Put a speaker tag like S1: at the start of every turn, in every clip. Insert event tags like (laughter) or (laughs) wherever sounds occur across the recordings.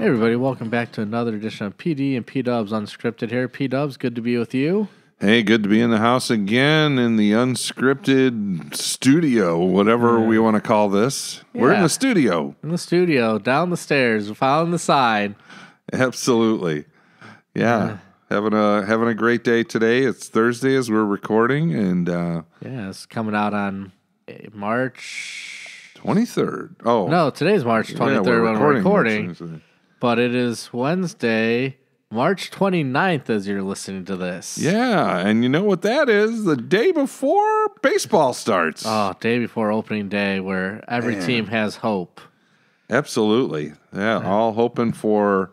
S1: Hey everybody, welcome back to another edition of PD and P Dubs Unscripted here. P Dubs, good to be with you.
S2: Hey, good to be in the house again in the unscripted studio, whatever we want to call this. We're in the studio.
S1: In the studio, down the stairs, following the side.
S2: Absolutely. Yeah. Having a having a great day today. It's Thursday as we're recording and uh
S1: Yeah, it's coming out on eh, March
S2: 23rd. Oh.
S1: No, today's March 23rd
S2: we're
S1: when we're recording,
S2: March 23rd.
S1: But it is Wednesday, March 29th as you're listening to this.
S2: Yeah, and you know what that is? The day before baseball starts.
S1: Oh, day before opening day where every
S2: Man.
S1: team has hope.
S2: Absolutely. Yeah, all hoping for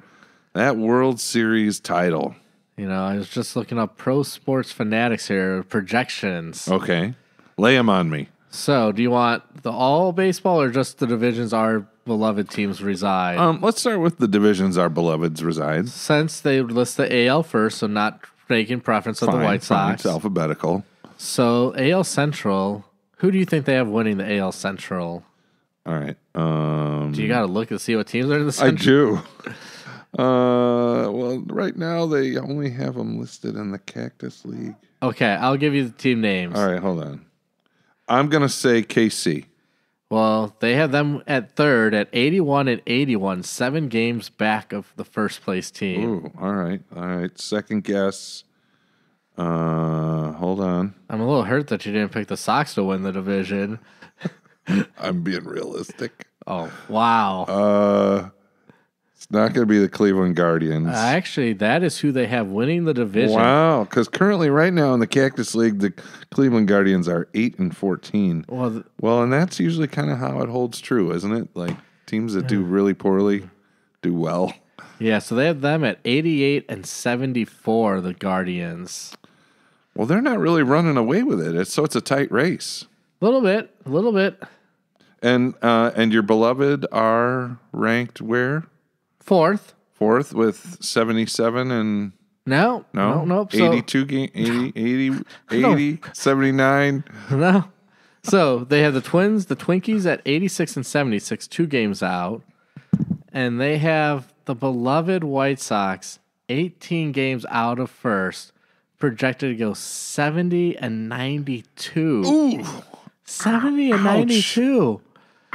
S2: that World Series title.
S1: You know, I was just looking up pro sports fanatics here, projections.
S2: Okay. Lay them on me.
S1: So, do you want the all baseball or just the divisions our beloved teams reside?
S2: Um, let's start with the divisions our beloveds reside.
S1: Since they list the AL first, so not making preference of the White
S2: fine,
S1: Sox.
S2: It's alphabetical.
S1: So, AL Central, who do you think they have winning the AL Central?
S2: All right. Um,
S1: Do you got to look and see what teams are in the Central?
S2: I do. (laughs) Uh, well, right now they only have them listed in the Cactus League.
S1: Okay, I'll give you the team names.
S2: All right, hold on. I'm gonna say KC.
S1: Well, they have them at third at 81 and 81, seven games back of the first place team.
S2: Ooh, all right, all right. Second guess. Uh, hold on.
S1: I'm a little hurt that you didn't pick the Sox to win the division. (laughs)
S2: I'm being realistic.
S1: Oh, wow.
S2: Uh, it's not gonna be the Cleveland Guardians.
S1: Actually, that is who they have winning the division.
S2: Wow, because currently, right now in the Cactus League, the Cleveland Guardians are eight and fourteen.
S1: Well, th-
S2: Well, and that's usually kind of how it holds true, isn't it? Like teams that do really poorly do well.
S1: yeah, so they have them at 88 and 74, the Guardians.
S2: Well, they're not really running away with it. It's, so it's a tight race.
S1: A little bit, a little bit.
S2: And uh, and your beloved are ranked where
S1: Fourth.
S2: fourth with seventy seven and
S1: No,
S2: no
S1: no, nope. So,
S2: 82 game 80, 80, (laughs) 80 79
S1: no. So they have the Twins, the Twinkies at 86 and 76, two games out. And they have the beloved White Sox, 18 games out of first, projected to go 70 and 92.
S2: Ooh,
S1: 70 and
S2: Ouch.
S1: 92.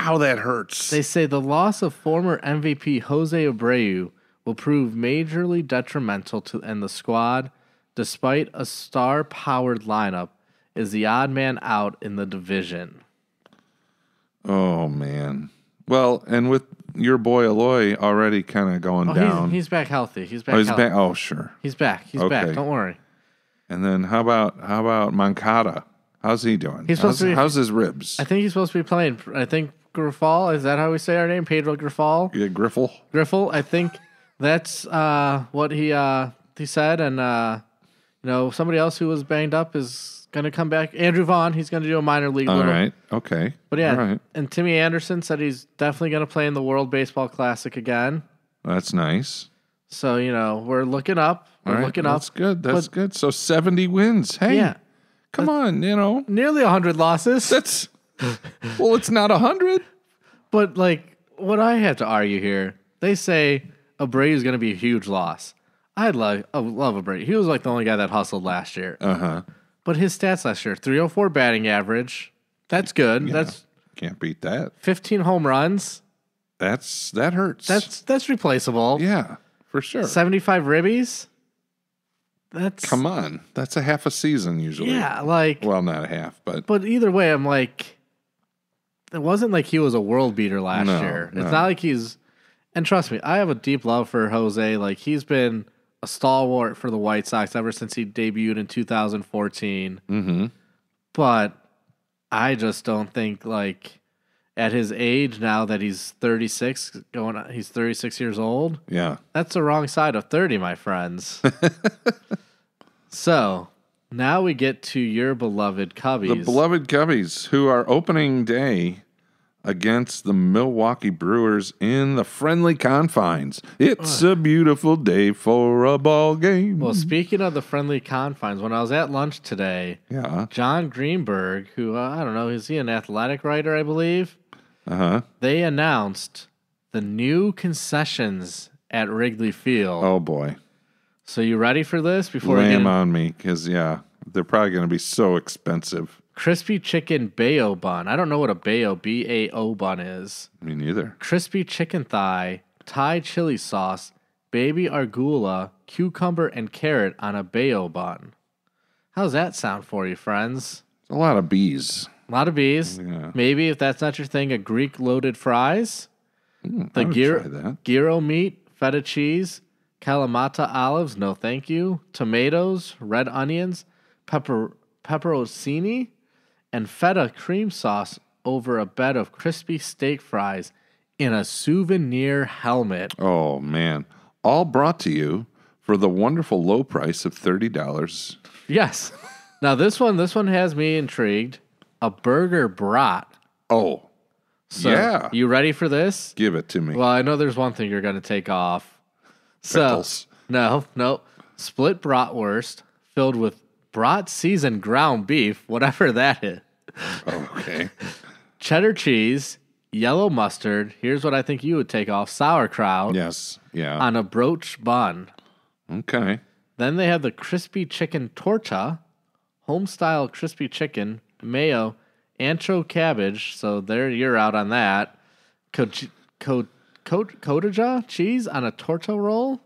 S2: How that hurts.
S1: They say the loss of former MVP Jose Abreu will prove majorly detrimental to and the squad, despite a star-powered lineup, is the odd man out in the division.
S2: oh man. Well, and with your boy Eloy already kind of going
S1: Oh,
S2: down.
S1: he's, he's back healthy. He's back.
S2: oh, he's
S1: healthy.
S2: back. Oh, sure.
S1: He's back. He's back. Don't worry.
S2: And then how about how about Moncada? How's he doing?
S1: He's
S2: how's,
S1: supposed to be-
S2: how's his ribs?
S1: I think he's supposed to be playing. I think Griffal. Is that how we say our name? Pedro Grifol.
S2: yeah, Griffle.
S1: Griffel. I think that's uh, what he uh, he said, and uh, you know somebody else who was banged up is going to come back. Andrew Vaughn. He's going to do a minor league.
S2: All
S1: little,
S2: right. Okay.
S1: But yeah,
S2: right.
S1: and Timmy Anderson said he's definitely going to play in the World Baseball Classic again.
S2: That's nice.
S1: So you know we're looking up. We're
S2: right.
S1: looking
S2: That's
S1: up.
S2: That's good. That's
S1: But-
S2: good. So 70 wins. Hey.
S1: Yeah,
S2: Come on, you know.
S1: nearly hundred losses.
S2: That's (laughs) Well, it's not a 100.
S1: But like what I have to argue here, they say a Abreu is going to be a huge loss. I'd love I love Abreu. He was like the only guy that hustled last year.
S2: Uh-huh.
S1: But his stats last year: 304 batting average. That's good. That's
S2: Can't beat that.
S1: 15 home runs.
S2: That's that hurts.
S1: That's that's replaceable.
S2: Yeah, for sure.
S1: 75 ribbies. That's
S2: Come on. That's a half a season usually.
S1: yeah, like.
S2: Well, not a half, but
S1: But either way, I'm like, it wasn't like he was a world beater last
S2: No,
S1: year.
S2: no.
S1: It's not like he's. And trust me, I have a deep love for Jose. Like he's been a stalwart for the White Sox ever since he debuted in 2014.
S2: Mhm.
S1: But I just don't think like at his age now that he's 36, going on, he's 36 years old.
S2: yeah.
S1: That's the wrong side of 30, my friends. (laughs) so now we get to your beloved Cubbies.
S2: The beloved Cubbies, who are opening day against the Milwaukee Brewers in the friendly confines. It's a beautiful day for a ball game.
S1: Well, speaking of the friendly confines, when I was at lunch today,
S2: yeah.
S1: Jon Greenberg, who uh, I don't know, is he an athletic writer? I believe
S2: Uh huh.
S1: they announced the new concessions at Wrigley Field.
S2: Oh boy,
S1: So you ready for this? Before we get
S2: on me because yeah, they're probably going to be so expensive.
S1: crispy chicken bao bun. I don't know what a bao B A O bun is.
S2: Me neither.
S1: Crispy chicken thigh, Thai chili sauce, baby arugula, cucumber, and carrot on a bao bun. How's that sound for you, friends?
S2: A lot of bees.
S1: A lot of bees.
S2: Yeah.
S1: Maybe if that's not your thing, a Greek loaded fries.
S2: Mm,
S1: The
S2: I would
S1: gyro,
S2: try that.
S1: gyro meat, feta cheese, Kalamata olives, no thank you, tomatoes, red onions, pepper pepperoncini, and feta cream sauce over a bed of crispy steak fries in a souvenir helmet.
S2: Oh man, all brought to you for the wonderful low price of thirty dollars.
S1: Yes. (laughs) Now this one, this one has me intrigued. A burger brat.
S2: Oh,
S1: So,
S2: yeah.
S1: You ready for this?
S2: Give it to me.
S1: Well, I know there's one thing you're going to take off. So, no, no. Split bratwurst filled with brat seasoned ground beef, whatever that is.
S2: okay. (laughs)
S1: Cheddar cheese, yellow mustard. Here's what I think you would take off sauerkraut
S2: Yes. Yeah.
S1: on a brioche bun.
S2: Okay.
S1: Then they have the crispy chicken torta, home style crispy chicken, mayo, ancho cabbage. So there you're out on that. Co- co- co- cotija cheese on a torta roll.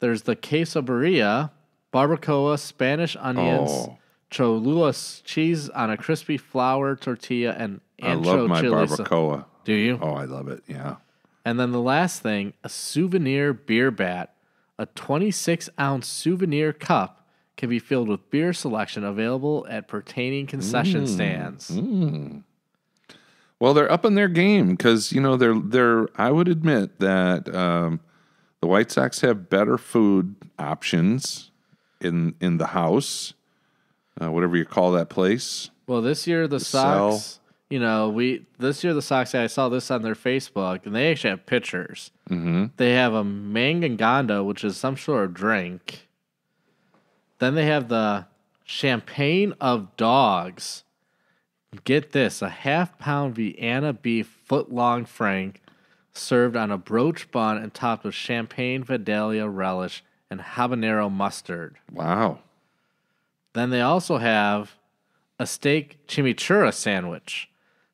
S1: There's the quesadilla, barbacoa, Spanish onions,
S2: Oh.
S1: Cholula cheese on a crispy flour tortilla, and
S2: I love my
S1: chili.
S2: barbacoa.
S1: Do you?
S2: Oh, I love it. Yeah.
S1: And then the last thing, a souvenir beer bat. A 26 ounce souvenir cup can be filled with beer selection available at pertaining concession mm. stands. Mm.
S2: Well, they're up in their game because you know they're they're. I would admit that um, the White Sox have better food options in in the house, uh, whatever you call that place.
S1: Well, this year the
S2: cell.
S1: Sox, you know, we this year the Sox. I saw this on their Facebook, and they actually have pictures. Mm-hmm. They have a mangonada, which is some sort of drink. Then they have the champagne of dogs. Get this: a half pound Vienna beef foot long frank, served on a brioche bun and topped with champagne Vidalia relish and habanero mustard.
S2: Wow.
S1: Then they also have a steak chimichurri sandwich.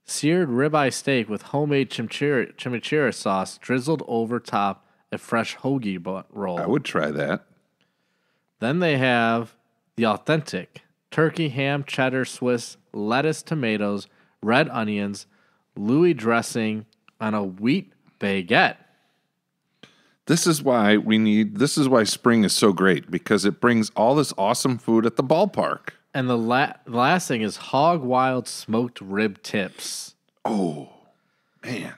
S1: Seared ribeye steak with homemade chimichurri, chimichurri sauce drizzled over top a fresh hoagie roll.
S2: I would try that.
S1: Then they have the authentic turkey, ham, cheddar, Swiss, lettuce, tomatoes, red onions, Louis dressing on a wheat baguette.
S2: This is why we need. This is why spring is so great because it brings all this awesome food at the ballpark.
S1: And the, la- the last thing is hog wild smoked rib tips.
S2: Oh, man.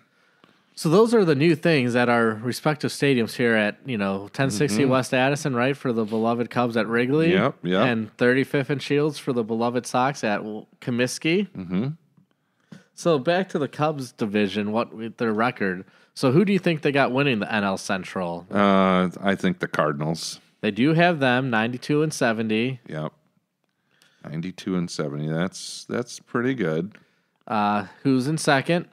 S1: So those are the new things at our respective stadiums here at you know 1060 West Addison, right, for the beloved Cubs at Wrigley.
S2: Mm-hmm. Yep, yep.
S1: And 35th and Shields for the beloved Sox at Comiskey. Mm-hmm. So back to the Cubs division, what with their record? So who do you think they got winning the NL Central?
S2: Uh, I think the Cardinals.
S1: They do have them 92 and 70.
S2: Yep. 92 and 70. That's that's pretty good.
S1: Uh, who's in second?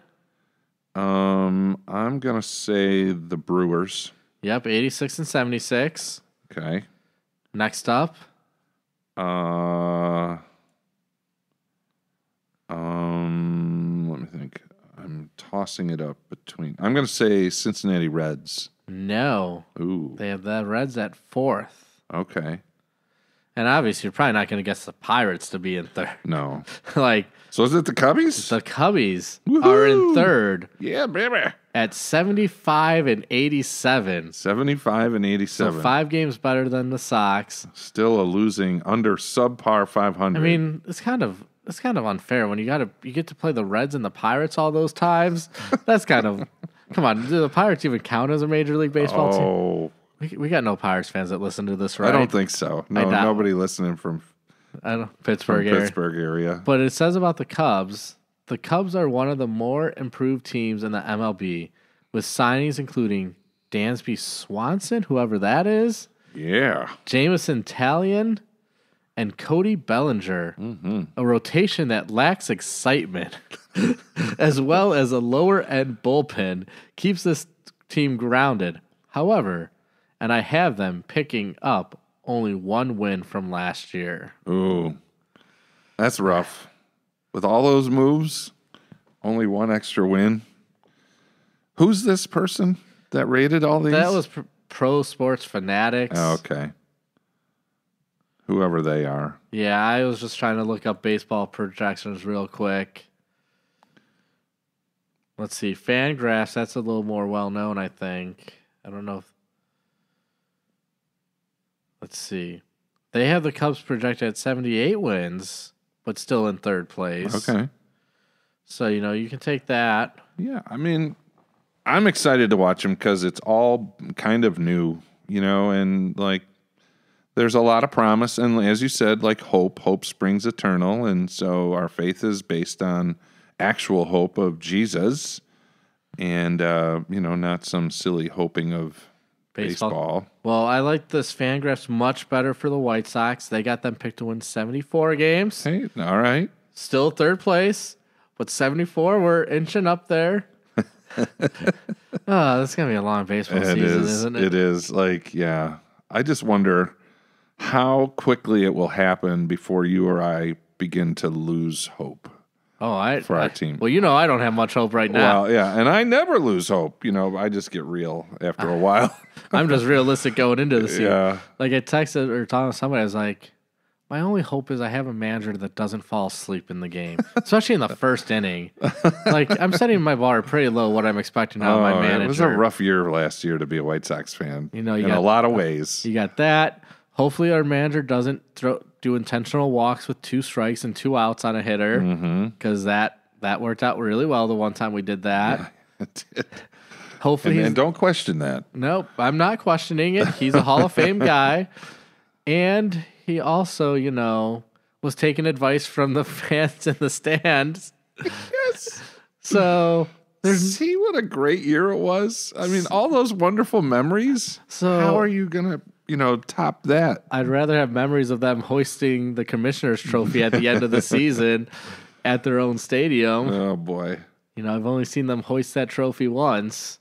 S2: Um, I'm gonna say the Brewers.
S1: Yep, 86 and 76.
S2: Okay.
S1: Next up,
S2: Uh, um, let me think. I'm tossing it up between. I'm gonna say Cincinnati Reds.
S1: no,
S2: Ooh.
S1: they have the Reds at fourth.
S2: Okay.
S1: And obviously, you're probably not going to guess the Pirates to be in third.
S2: No. (laughs)
S1: like
S2: So is it the Cubbies?
S1: the Cubbies are in third
S2: yeah, baby.
S1: at 75 and 87.
S2: 75 and
S1: So
S2: 87.
S1: five games better than the Sox.
S2: Still a losing under subpar 500.
S1: I mean, it's kind of it's kind of unfair when you got to you get to play the Reds and the Pirates all those times. (laughs) That's kind of come on. Do the Pirates even count as a Major League Baseball team?
S2: oh,
S1: We, we got no Pirates fans that listen to this, right?
S2: I don't think so. No,
S1: doubt-
S2: nobody listening from,
S1: I don't Pittsburgh area.
S2: Pittsburgh area.
S1: But it says about the Cubs, the Cubs are one of the more improved teams in the MLB, with signings including Dansby Swanson, whoever that is,
S2: Yeah.
S1: Jameson Taillon, and Cody Bellinger. Mm-hmm. A rotation that lacks excitement, (laughs) as well as a lower end bullpen, keeps this team grounded. However, and I have them picking up only one win from last year.
S2: Ooh, that's rough. With all those moves, only one extra win. Who's this person that rated all these?
S1: That was pr- Pro Sports Fanatics.
S2: Oh, okay. Whoever they are.
S1: Yeah, I was just trying to look up baseball projections real quick. Let's see, Fangraphs. That's a little more well known, I think. I don't know if. Let's see. They have the Cubs projected at 78 wins, but still in third place.
S2: Okay.
S1: So, you know, you can take that.
S2: Yeah, I mean, I'm excited to watch them because it's all kind of new, you know, and like there's a lot of promise. And as you said, like hope, hope springs eternal. And so our faith is based on actual hope of Jesus and, uh, you know, not some silly hoping of
S1: Baseball.
S2: baseball.
S1: Well, I like this Fangraphs much better for the White Sox. They got them picked to win 74 games.
S2: Hey, all right.
S1: Still third place, but 74, we're inching up there. oh, (laughs) that's going to be a long baseball
S2: It
S1: season,
S2: is.
S1: isn't it?
S2: It is. Like, yeah. I just wonder how quickly it will happen before you or I begin to lose hope.
S1: Oh, I
S2: for our
S1: I-
S2: team.
S1: Well, you know, I don't have much hope right now.
S2: Well, yeah, and I never lose hope. You know, I just get real after a while. (laughs)
S1: I'm just realistic going into the (laughs) season.
S2: yeah,
S1: Like I texted or talked to somebody, I was like, my only hope is I have a manager that doesn't fall asleep in the game, (laughs) especially in the first inning. Like I'm setting my bar pretty low. What I'm expecting out of my
S2: Oh,
S1: manager.
S2: it was a rough year last year to be a White Sox fan.
S1: You know, you
S2: in
S1: got-
S2: a lot of ways.
S1: You got that. Hopefully, our manager doesn't throw do intentional walks with two strikes and two outs on a hitter
S2: Mm-hmm.
S1: because that that worked out really well the one time we did that. (laughs) Hopefully,
S2: and, and don't question that.
S1: Nope, I'm not questioning it. He's a Hall of Fame (laughs) guy. And he also, you know, was taking advice from the (laughs) fans in the stands.
S2: Yes.
S1: So there's
S2: See what a great year it was. I mean, all those wonderful memories.
S1: so
S2: How are you gonna, you know, top that?
S1: I'd rather have memories of them hoisting the commissioner's trophy at the end of the (laughs) season at their own stadium.
S2: Oh boy.
S1: You know, I've only seen them hoist that trophy once.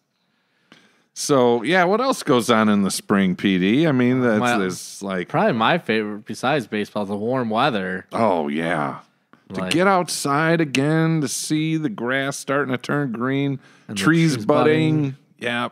S2: So yeah, what else goes on in the spring, PD? I mean, that's
S1: Well,
S2: it's like,
S1: Probably my favorite besides baseball, the warm weather.
S2: oh yeah, to
S1: Like-
S2: get outside again to see the grass starting to turn green, trees,
S1: trees
S2: budding.
S1: budding.
S2: Yeah,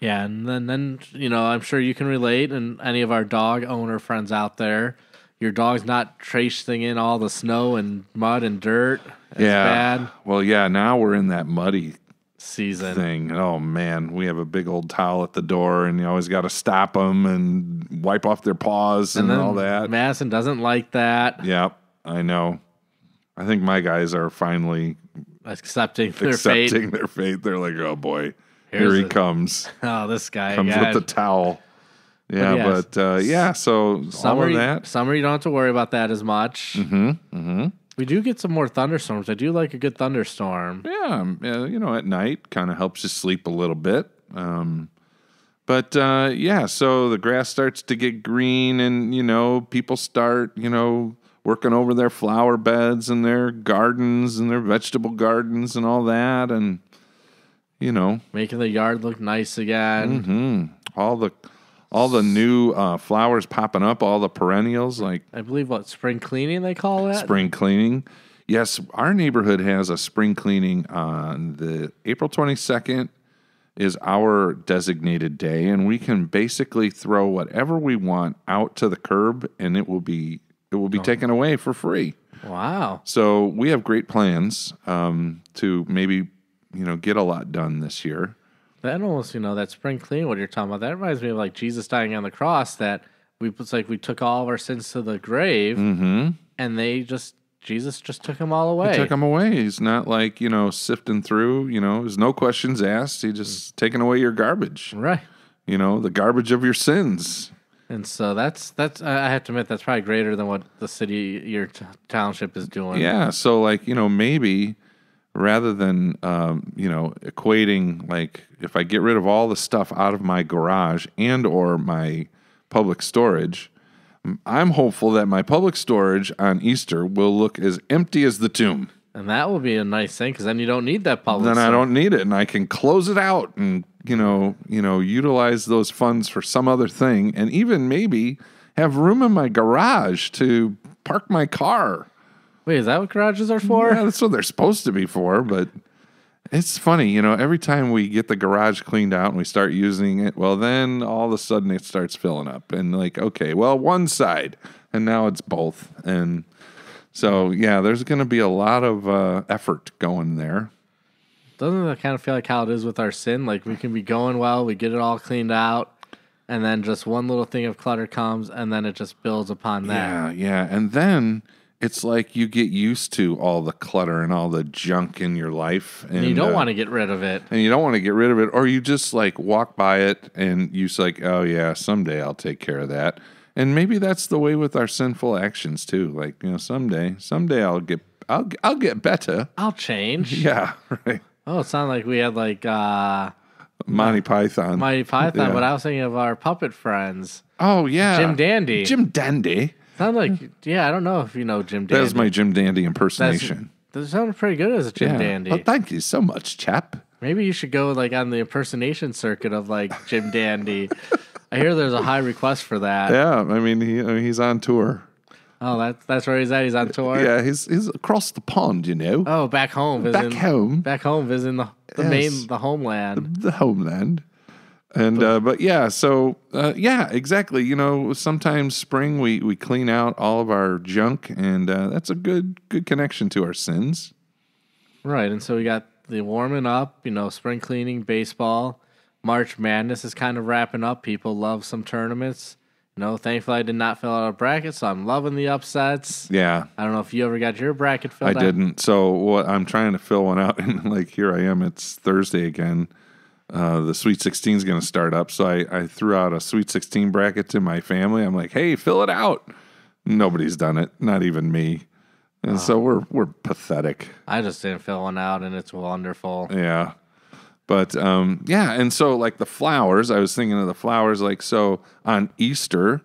S1: Yeah, and then then you know, I'm sure you can relate, and any of our dog owner friends out there, your dog's not tracing in all the snow and mud and dirt. It's
S2: yeah.
S1: bad
S2: Well, yeah. Now we're in that muddy
S1: season.
S2: thing. Oh man, we have a big old towel at the door, and you always got to stop them and wipe off their paws and,
S1: And
S2: all that.
S1: Madison doesn't like that.
S2: Yep, I know. I think my guys are finally
S1: Accepting their fate.
S2: accepting their fate. They're like, oh boy, here he
S1: a-
S2: comes. (laughs)
S1: Oh, this guy
S2: Comes
S1: again.
S2: with the towel. Yeah,
S1: yeah,
S2: but uh, yeah, so all
S1: summer, you-
S2: that.
S1: summer, you don't have to worry about that as much.
S2: Mm-hmm, mm-hmm.
S1: We do get some more thunderstorms. I do like a good thunderstorm.
S2: Yeah, um, you know, at night kind of helps you sleep a little bit. Um, but uh, yeah, so the grass starts to get green, and you know, people start, you know, working over their flower beds and their gardens and their vegetable gardens and all that, and you know,
S1: Making the yard look nice again.
S2: hmm all the all the new uh, flowers popping up, all the perennials like
S1: I believe what spring cleaning they call that.
S2: spring cleaning. Yes, our neighborhood has a spring cleaning on the April 22nd is our designated day and we can basically throw whatever we want out to the curb and it will be it will be taken away for free.
S1: Wow.
S2: So we have great plans um, to maybe you know get a lot done this year.
S1: That almost, you know, that spring clean, what you're talking about, that reminds me of like Jesus dying on the cross. That we it's like we took all of our sins to the grave,
S2: Mm-hmm.
S1: and they just Jesus just took them all away.
S2: Took him away. He's not like you know sifting through. You know, there's no questions asked. He just taking away your garbage.
S1: right.
S2: You know, the garbage of your sins.
S1: And so that's that's I I have to admit that's probably greater than what the city your t- township is doing.
S2: Yeah. So like you know maybe rather than um, you know equating like if I get rid of all the stuff out of my garage and or my public storage. I'm hopeful that my public storage on Easter will look as empty as the tomb.
S1: And that will be a nice thing because then you don't need that public.
S2: then I don't need it and I can close it out and you know, you know, utilize those funds for some other thing, and even maybe have room in my garage to park my car.
S1: Wait, is that what garages are for?
S2: Yeah, that's what they're supposed to be for, but it's funny, you know, every time we get the garage cleaned out and we start using it, well, then all of a sudden it starts filling up. And like, okay, well, one side, and now it's both. And so, yeah, there's going to be a lot of uh, effort going there.
S1: Doesn't that kind of feel like how it is with our sin? Like we can be going well, we get it all cleaned out, and then just one little thing of clutter comes, and then it just builds upon that.
S2: Yeah, yeah. And then it's like you get used to all the clutter and all the junk in your life. And,
S1: And you don't
S2: uh,
S1: want to get rid of it.
S2: and you don't want to get rid of it, or you just like walk by it and you just like, oh yeah, someday I'll take care of that. And maybe that's the way with our sinful actions too. Like you know, someday, someday I'll get, I'll, I'll get better.
S1: I'll change. (laughs)
S2: Yeah, right.
S1: Oh, it sounded like we had like uh
S2: Monty Python.
S1: Monty Python,
S2: Yeah.
S1: but I was thinking of our puppet friends.
S2: oh yeah,
S1: Jim Dandy.
S2: Jim Dandy.
S1: Sound like yeah, I don't know if you know Jim Dandy.
S2: That was my Jim Dandy
S1: That's,
S2: impersonation.
S1: that sounded pretty good as a Jim
S2: yeah.
S1: Dandy.
S2: Well, thank you so much, chap.
S1: Maybe you should go like on the impersonation circuit of like Jim Dandy. I hear there's a high request for that.
S2: Yeah, I mean he, I mean, he's on tour.
S1: Oh, that's that's where he's at. He's on uh, tour.
S2: Yeah, he's he's across the pond, you know,
S1: Oh, back home.
S2: back
S1: visiting-
S2: home.
S1: Back home, visiting the, the
S2: Yes.
S1: main, the homeland.
S2: the homeland. And uh, but yeah, so uh, yeah, exactly. You know, sometimes spring we we clean out all of our junk, and uh, that's a good good connection to our sins.
S1: Right. And so we got the warming up, you know, spring cleaning, baseball. March Madness is kind of wrapping up. People love some tournaments. You know, thankfully I did not fill out a bracket, so I'm loving the upsets.
S2: Yeah,
S1: I don't know if you ever got your bracket
S2: I
S1: filled out.
S2: I didn't. So what I'm trying to fill one out, (laughs) and like here I am. It's Thursday again. Uh, the Sweet 16 is going to start up, so I, I threw out a Sweet 16 bracket to my family. I'm like, hey, fill it out. Nobody's done it, not even me. And so we're we're pathetic.
S1: I just didn't fill one out, and it's wonderful.
S2: Yeah. But um, yeah, and so like the flowers, I was thinking of the flowers. Like so on Easter,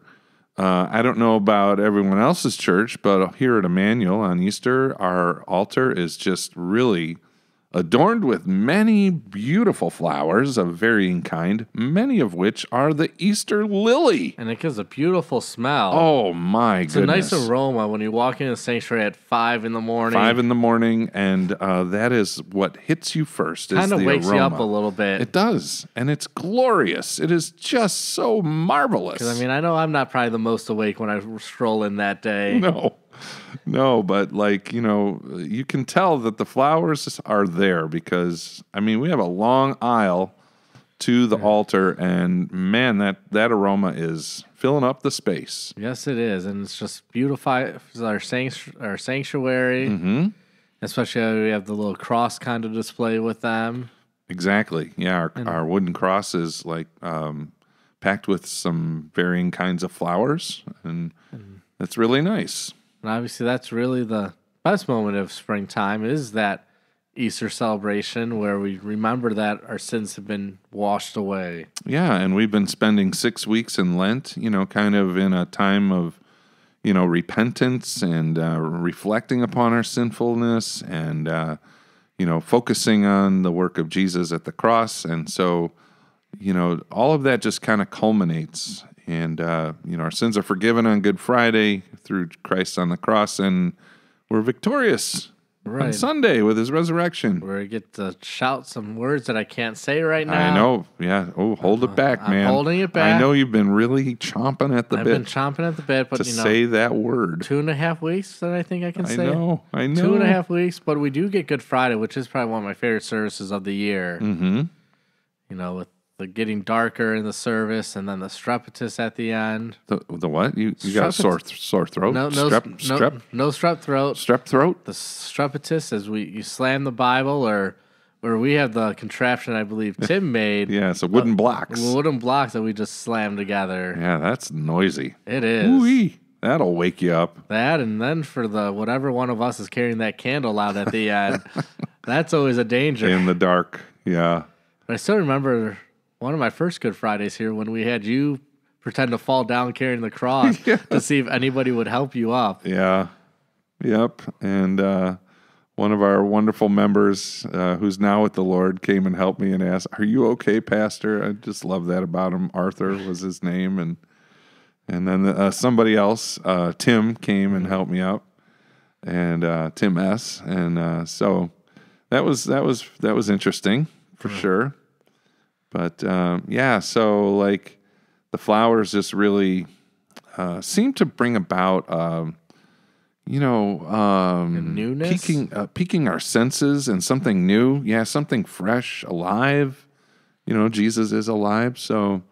S2: uh, I don't know about everyone else's church, but here at Immanuel on Easter, our altar is just really adorned with many beautiful flowers of varying kind, many of which are the Easter lily.
S1: And it gives a beautiful smell.
S2: Oh my
S1: it's a nice aroma when you walk into the sanctuary at five in the morning.
S2: Five in the morning, and uh, that is what hits you first. is
S1: kind of wakes you up a little bit.
S2: It does, and it's glorious. It is just so marvelous.
S1: I mean, I know I'm not probably the most awake when I stroll in that day.
S2: no, no, but like you know, you can tell that the flowers are there because I mean, we have a long aisle to the altar, and man, that that aroma is filling up the space.
S1: Yes, it is, and it's just beautifies our sanct- our sanctuary.
S2: Mm-hmm.
S1: Especially we have the little cross kind of display with them.
S2: Exactly. Yeah, our, our wooden cross is like um, packed with some varying kinds of flowers, and that's really nice.
S1: And obviously, that's really the best moment of springtime is that Easter celebration where we remember that our sins have been washed away.
S2: Yeah, and we've been spending six weeks in Lent, you know, kind of in a time of, you know, repentance and uh, reflecting upon our sinfulness and, uh, you know, focusing on the work of Jesus at the cross. And so, you know, all of that just kind of culminates. And, uh, you know, our sins are forgiven on Good Friday through Christ on the cross, and we're victorious on Sunday with his resurrection.
S1: Where I get to shout some words that I can't say right now.
S2: I know. Yeah. Oh, hold it back,
S1: I'm
S2: man.
S1: holding it back.
S2: I know you've been really chomping at the bit.
S1: I've been chomping at the bit, but
S2: to
S1: you know,
S2: say that word.
S1: two and a half weeks that I think I can
S2: I
S1: say. it.
S2: know. I know.
S1: Two and a half weeks, but we do get Good Friday, which is probably one of my favorite services of the year.
S2: Mm-hmm.
S1: You know, with the getting darker in the service and then the strepitus at the end.
S2: The, the what? You you got a sore th- sore throat?
S1: No, no,
S2: strep
S1: no,
S2: strep
S1: no strep throat.
S2: strep throat.
S1: The strepitus is we you slam the Bible or or we have the contraption I believe (laughs) Tim made.
S2: Yeah, it's a wooden uh, blocks.
S1: Wooden blocks that we just slam together.
S2: Yeah, that's noisy.
S1: It is.
S2: Ooh-wee. That'll wake you up.
S1: That and then for the whatever one of us is carrying that candle out at the end, (laughs) that's always a danger.
S2: in the dark. Yeah.
S1: But I still remember one of my first Good Fridays here when we had you pretend to fall down carrying the cross (laughs) to see if anybody would help you up.
S2: Yeah. Yep. And uh, one of our wonderful members uh, who's now with the Lord came and helped me and asked, "Are you okay, Pastor?" I just love that about him. Arthur was his name, and and then uh, somebody else, uh, Tim, came and helped me out, and uh, Tim S. And uh, so that was that was that was interesting for sure. But um, yeah, so like the flowers just really uh, seem to bring about. Um, you know, um,
S1: newness?
S2: piquing uh, piquing our senses and something new. Yeah, something fresh, alive. You know, Jesus is alive, so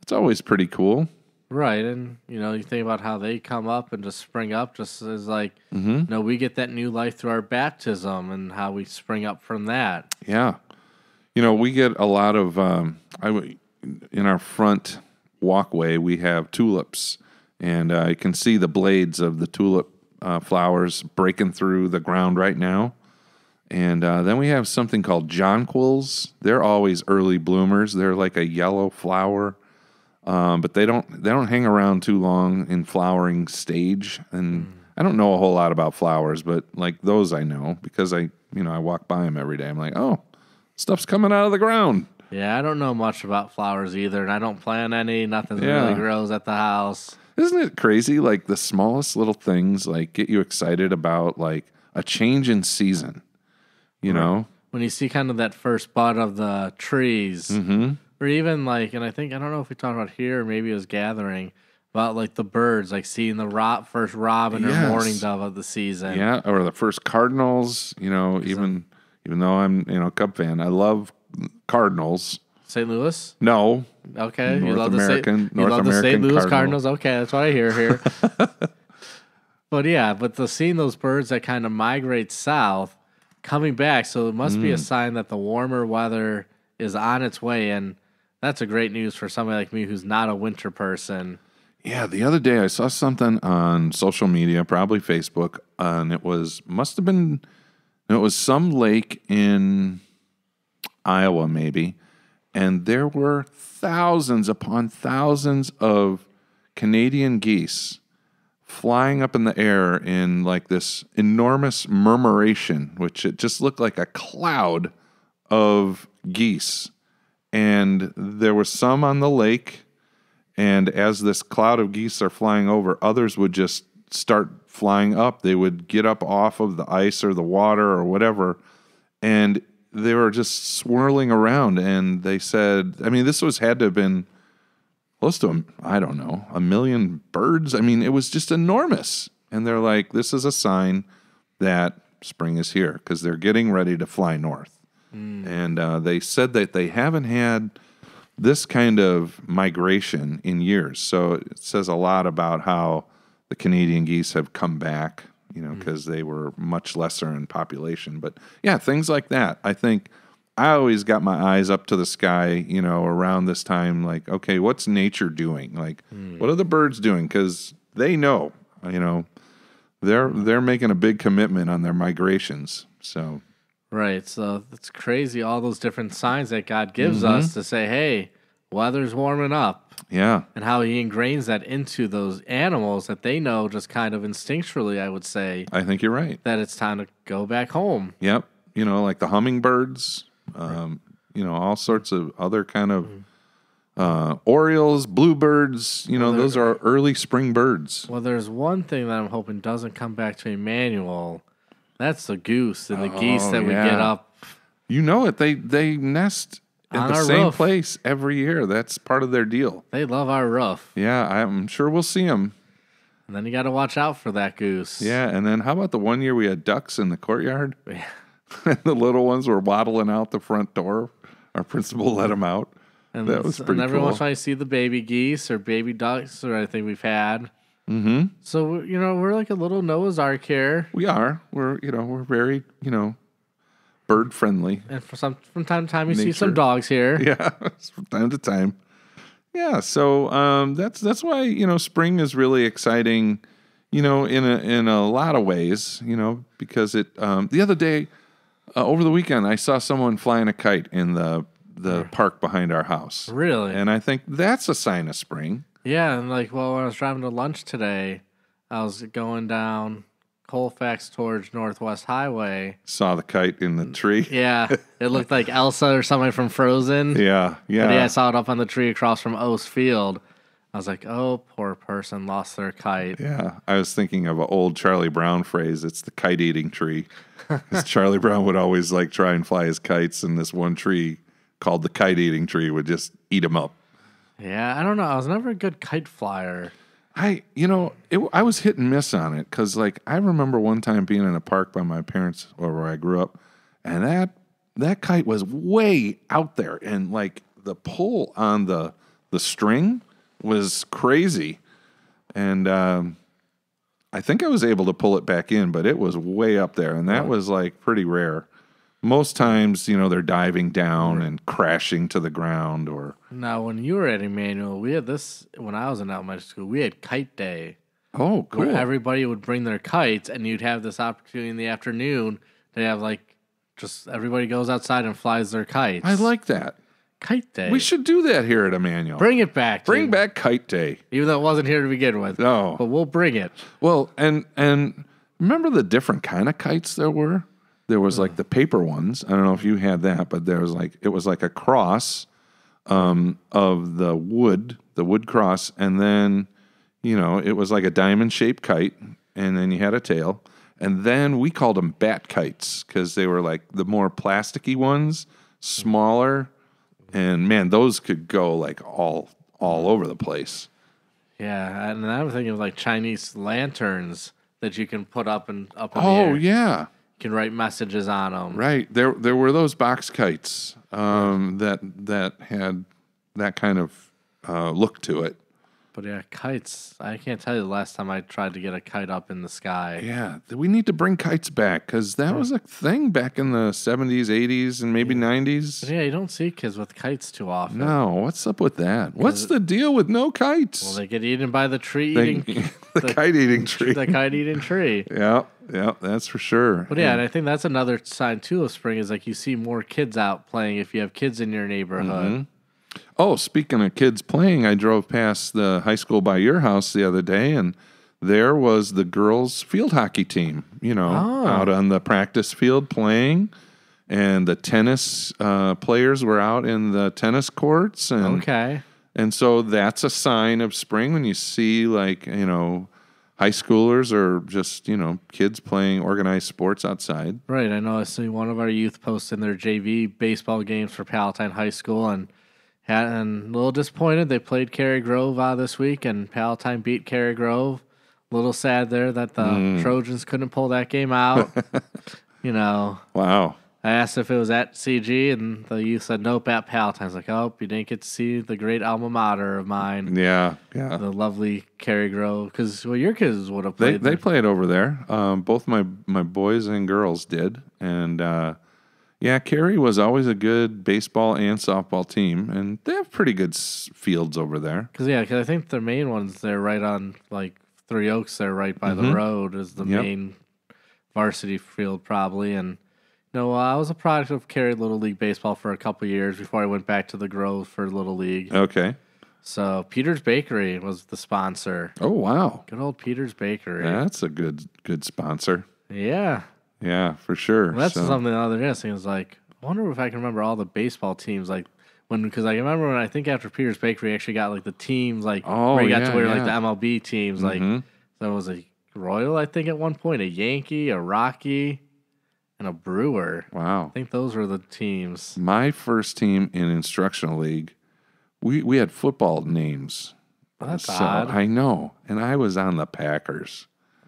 S2: it's always pretty cool.
S1: Right, and you know, you think about how they come up and just spring up, just as like,
S2: Mm-hmm.
S1: you know, we get that new life through our baptism, and how we spring up from that.
S2: Yeah, you know, we get a lot of. Um, I w- in our front walkway we have tulips, and uh, you can see the blades of the tulip uh, flowers breaking through the ground right now. And uh, then we have something called jonquils. They're always early bloomers. They're like a yellow flower, um, but they don't they don't hang around too long in flowering stage. And I don't know a whole lot about flowers, but like those I know because I you know I walk by them every day. I'm like, oh, stuff's coming out of the ground.
S1: Yeah, I don't know much about flowers either, and I don't plant any. Nothing
S2: Yeah.
S1: really grows at the house.
S2: Isn't it crazy? Like the smallest little things like get you excited about like a change in season. You know?
S1: When you see kind of that first bud of the trees,
S2: Mm-hmm.
S1: or even like, and I think I don't know if we talked about here, or maybe it was gathering about like the birds, like seeing the ro- first robin or
S2: Yes.
S1: mourning dove of the season.
S2: Yeah, or the first Cardinals, you know, even even though I'm, you know, a Cub fan, I love Cardinals.
S1: St. Louis.
S2: No,
S1: Okay,
S2: North
S1: you love
S2: American-
S1: the St.
S2: North
S1: you love the St.
S2: American
S1: Louis
S2: Cardinal.
S1: Cardinals. Okay, that's what I hear here. (laughs) but yeah, but the seeing those birds that kind of migrate south, coming back, so it must
S2: Mm.
S1: be a sign that the warmer weather is on its way, and that's a great news for somebody like me who's not a winter person.
S2: Yeah, the other day I saw something on social media, probably Facebook, and it was must have been it was some lake in Iowa maybe, and there were thousands upon thousands of Canadian geese flying up in the air in like this enormous murmuration, which it just looked like a cloud of geese. And there was some on the lake, and as this cloud of geese are flying over, others would just start flying up. They would get up off of the ice or the water or whatever, and they were just swirling around. And they said, I mean, this was had to have been close to, I don't know, a million birds. I mean, it was just enormous. And they're like, this is a sign that spring is here because they're getting ready to fly north. And uh, they said that they haven't had this kind of migration in years. So it says a lot about how the Canadian geese have come back, you know, mm. because they were much lesser in population. But yeah, things like that. I think I always got my eyes up to the sky, you know, around this time. Like, okay, what's nature doing? Like, mm. what are the birds doing? Because they know, you know, they're mm. they're making a big commitment on their migrations. So
S1: Right. So it's crazy all those different signs that God gives
S2: Mm-hmm.
S1: us to say, hey, weather's warming up.
S2: yeah,
S1: And how he ingrains that into those animals that they know just kind of instinctually, I would say,
S2: I think you're right.
S1: that it's time to go back home.
S2: Yep. You know, like the hummingbirds, um, you know, all sorts of other kind of uh, orioles, bluebirds. You know, those are early spring birds.
S1: Well, there's one thing that I'm hoping doesn't come back to Immanuel. That's the goose and the geese
S2: Oh,
S1: that we get
S2: yeah.
S1: up.
S2: You know it. They they nest at
S1: On
S2: the same
S1: roof.
S2: place every year. That's part of their deal.
S1: They love our roof.
S2: Yeah, I'm sure we'll see them.
S1: And then you got to watch out for that goose.
S2: Yeah, and then how about the one year we had ducks in the courtyard? (laughs)
S1: Yeah. (laughs)
S2: the little ones were waddling out the front door. Our principal let them out.
S1: And,
S2: That was
S1: and
S2: pretty
S1: every
S2: cool.
S1: once in a while you see the baby geese or baby ducks or anything we've had. Mm-hmm. So, you know, we're like a little Noah's Ark here.
S2: We are. We're you know we're very you know bird friendly.
S1: And for some, from time to time, you see some dogs here. (laughs)
S2: Yeah, from time to time. Yeah, so um, that's that's why you know spring is really exciting. You know, in a in a lot of ways. You know, because it. Um, the other day, uh, over the weekend, I saw someone flying a kite in the the park behind our house,
S1: Really?
S2: and I think that's a sign of spring.
S1: Yeah, and like, well, when I was driving to lunch today, I was going down Colfax towards Northwest Highway.
S2: Saw the kite in the mm. tree. (laughs)
S1: Yeah, it looked like Elsa or somebody from Frozen.
S2: Yeah, yeah.
S1: But yeah, I saw it up on the tree across from O's Field. I was like, oh, poor person lost their kite.
S2: Yeah, I was thinking of an old Charlie Brown phrase. It's the kite eating tree. (laughs) 'Cause Charlie Brown would always like try and fly his kites, and this one tree called the kite eating tree would just eat him up.
S1: Yeah, I don't know. I was never a good kite flyer.
S2: I, you know, it, I was hit and miss on it because, like, I remember one time being in a park by my parents or where I grew up, and that that kite was way out there, and like the pull on the the string was crazy, and um, I think I was able to pull it back in, but it was way up there, and that was like pretty rare. Most times, you know, they're diving down and crashing to the ground, or
S1: Now, when you were at Immanuel, we had this when I was in elementary school. We had kite day
S2: oh, cool,
S1: where everybody would bring their kites, and you'd have this opportunity in the afternoon to have like just everybody goes outside and flies their kites.
S2: I like that.
S1: kite day.
S2: We should do that here at Immanuel.
S1: bring it back.
S2: Bring
S1: dude.
S2: back Kite Day.
S1: even though it wasn't here to begin with.
S2: No.
S1: but we'll bring it.
S2: Well, and and remember the different kind of kites there were? There was like the paper ones. I don't know if you had that, but there was like it was like a cross um, of the wood, the wood cross, and then you know it was like a diamond shaped kite, and then you had a tail, and then we called them bat kites because they were like the more plasticky ones, smaller, and man, those could go like all all over the place.
S1: Yeah, and I'm thinking of like Chinese lanterns that you can put up and up in the
S2: Oh
S1: air.
S2: yeah.
S1: Can write messages on them.
S2: Right. There there were those box kites um, that that had that kind of uh, look to it.
S1: But yeah, kites. I can't tell you the last time I tried to get a kite up in the sky.
S2: Yeah, we need to bring kites back because that was a thing back in the seventies, eighties, and maybe nineties.
S1: But yeah, you don't see kids with kites too often.
S2: No, what's up with that? What's the deal with no kites?
S1: Well, they get eaten by the tree
S2: They-
S1: eating (laughs)
S2: the, (laughs)
S1: the-
S2: kite eating tree.
S1: the kite eating tree. (laughs)
S2: yeah, yeah, that's for sure.
S1: But yeah, and I think that's another sign too of spring is like you see more kids out playing if you have kids in your neighborhood.
S2: Mm-hmm. Oh, speaking of kids playing, I drove past the high school by your house the other day, and there was the girls' field hockey team. You know,
S1: Oh.
S2: out on the practice field playing, and the tennis uh, players were out in the tennis courts, and
S1: Okay.
S2: and so that's a sign of spring when you see like you know high schoolers or just you know kids playing organized sports outside.
S1: Right. I know I see one of our youth posting their JV baseball games for Palatine High School and and a little disappointed. They played Cary Grove uh, this week and Palatine beat Cary Grove. A little sad there that the
S2: Mm.
S1: Trojans couldn't pull that game out. (laughs) you know,
S2: Wow.
S1: I asked if it was at CG and the youth said nope at Palatine. I was like, oh, you didn't get to see the great alma mater of mine,
S2: Yeah. Yeah.
S1: the lovely Cary Grove. Because well, your kids would have played.
S2: they
S1: there.
S2: played over there. Um, both my my boys and girls did, and uh, yeah, Cary was always a good baseball and softball team, and they have pretty good s- fields over there.
S1: Because yeah, because I think the main ones they're right on like Three Oaks. They're right by the mm-hmm. road is the.
S2: Yep.
S1: main varsity field probably. And you know, I was a product of Cary Little League baseball for a couple years before I went back to the Grove for Little League.
S2: Okay.
S1: So Peter's Bakery was the sponsor.
S2: Oh wow,
S1: Good old Peter's Bakery.
S2: that's a good good sponsor.
S1: Yeah,
S2: Yeah, for sure.
S1: Well, that's
S2: So-
S1: something the other day I was like, I wonder if I can remember all the baseball teams like. When, because I remember when I think after Peter's Bakery actually got like the teams like
S2: Oh,
S1: where you got
S2: yeah,
S1: to wear like the. MLB teams like
S2: Mhm.
S1: There was a Royal, I think, at one point, a Yankee, a Rocky, and a Brewer.
S2: Wow.
S1: I think those were the teams.
S2: My first team in instructional league, we we had football names.
S1: Well, that's
S2: So
S1: odd.
S2: I know, and I was on the Packers.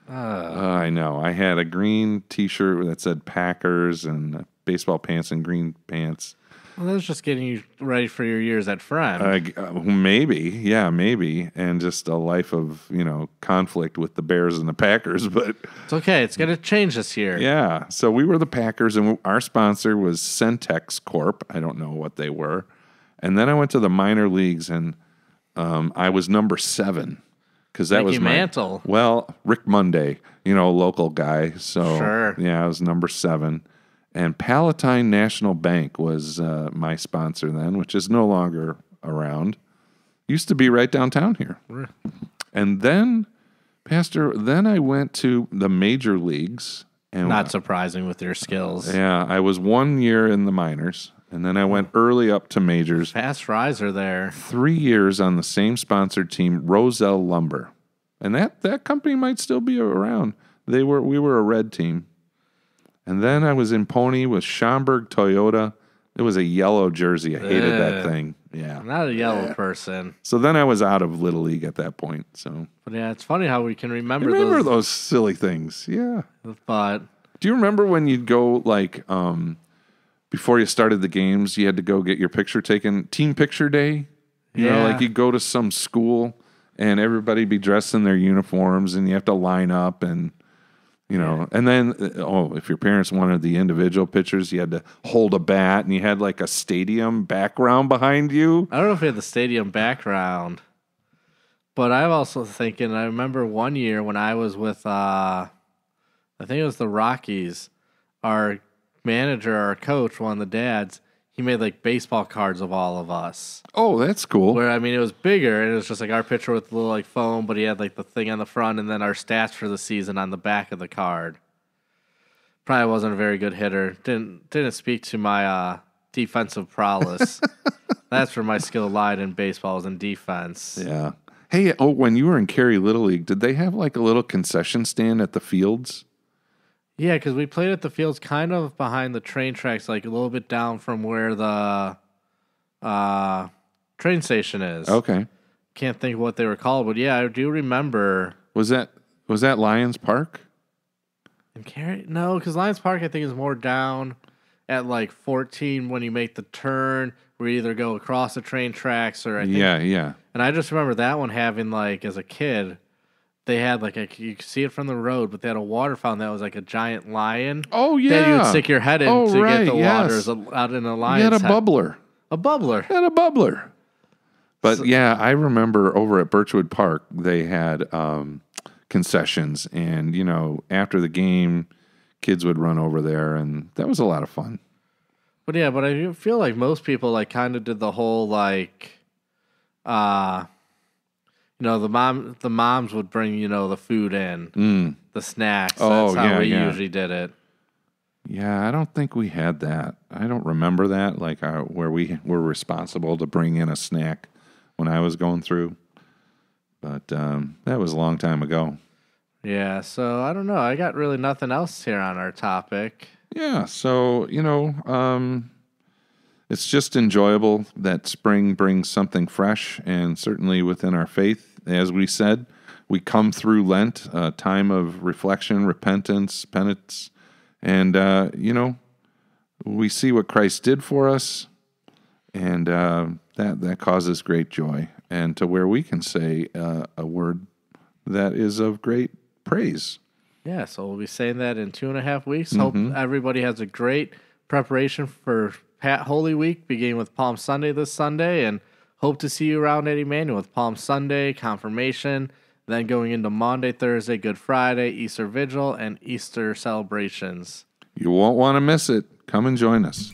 S1: Uh,
S2: I know. I had a green T-shirt that said Packers and baseball pants and green pants.
S1: well, that was just getting you ready for your years at
S2: Fremd. G- uh, maybe, yeah, maybe, and just a life of you know conflict with the Bears and the Packers. But
S1: it's okay. It's going to change this year.
S2: yeah, so we were the Packers, and our sponsor was Centex Corp. I don't know what they were, and then I went to the minor leagues, and um, I was number seven because that was my
S1: Mantle.
S2: Well, Rick Monday, you know, local guy. So
S1: Sure.
S2: yeah, I was number seven. And Palatine National Bank was uh, my sponsor then, which is no longer around. Used to be right downtown here. And then Pastor, then I went to the major leagues. And
S1: Not surprising with your skills.
S2: yeah, I was one year in the minors, and then I went early up to majors.
S1: Fast riser there.
S2: Three years on the same sponsored team, Roselle Lumber, and that that company might still be around. They were we were a red team, and then I was in Pony with Schaumburg Toyota. It was a yellow jersey. I hated that thing. Yeah.
S1: I'm not a yellow person.
S2: So then I was out of little league at that point. So
S1: But yeah, it's funny how we can remember,
S2: remember
S1: those.
S2: those silly things. Yeah.
S1: But
S2: Do you remember when you'd go like um, before you started the games, you had to go get your picture taken, team picture day? You know,
S1: Yeah.
S2: like you go to some school and everybody be dressed in their uniforms and you have to line up and you know, and then uh, oh, if your parents wanted the individual pictures, you had to hold a bat and you had like a stadium background behind you.
S1: I don't know if we had the stadium background. But I'm also thinking, I remember one year when I was with, uh, I think it was the Rockies, our manager, or coach, one of the dads, he made like baseball cards of all of us.
S2: Oh, that's cool.
S1: Where I mean, it was bigger, and it was just like our picture with a little like foam, but he had like the thing on the front, and then our stats for the season on the back of the card. Probably wasn't a very good hitter. Didn't didn't speak to my uh, defensive prowess. (laughs) That's where my skill lied in baseball, was in defense.
S2: Yeah. Hey, oh, when you were in Cary Little League, did they have like a little concession stand at the fields?
S1: Yeah, because we played at the fields kind of behind the train tracks, like a little bit down from where the uh, train station is.
S2: Okay.
S1: Can't think of what they were called, but yeah, I do remember.
S2: Was that was that Lions Park?
S1: In Cary, no, because Lions Park I think is more down at like 14 when you make the turn, where you either go across the train tracks or I think.
S2: Yeah, yeah.
S1: And I just remember that one having like as a kid, they had like a you could see it from the road, but they had a water fountain that was like a giant lion.
S2: Oh yeah.
S1: That you would stick your head in
S2: Oh,
S1: to
S2: right,
S1: get the
S2: yes.
S1: water out in a
S2: You
S1: lion's
S2: had a
S1: head.
S2: bubbler.
S1: A bubbler.
S2: and a bubbler. But yeah, I remember over at Birchwood Park they had um, concessions, and you know after the game, kids would run over there, and that was a lot of fun.
S1: But yeah, but I feel like most people like kind of did the whole like, uh, you know, the mom the moms would bring you know the food in,
S2: Mm.
S1: the snacks.
S2: Oh,
S1: That's how
S2: yeah,
S1: we
S2: yeah.
S1: usually did it.
S2: Yeah, I don't think we had that. I don't remember that, like uh, where we were responsible to bring in a snack when I was going through. But um, that was a long time ago.
S1: Yeah, so I don't know. I got really nothing else here on our topic.
S2: Yeah, so you know, um, it's just enjoyable that spring brings something fresh, and certainly within our faith, as we said, we come through Lent, a time of reflection, repentance, penance, and uh, you know, we see what Christ did for us, and uh, that that causes great joy, and to where we can say uh, a word that is of great praise.
S1: Yeah, so we'll be saying that in two and a half weeks.
S2: Mm-hmm.
S1: Hope everybody has a great preparation for Pat Holy Week, beginning with Palm Sunday this Sunday, and hope to see you around at Immanuel with Palm Sunday, confirmation, then going into Maundy, Thursday, Good Friday, Easter Vigil, and Easter celebrations.
S2: You won't want to miss it. Come and join us.